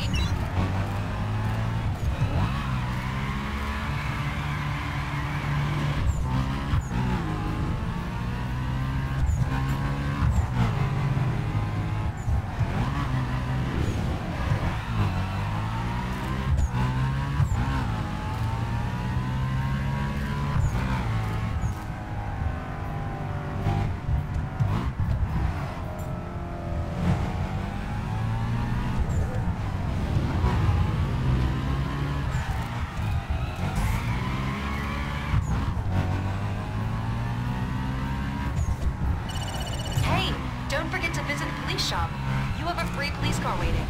Thank you. Shop. You have a free police car waiting.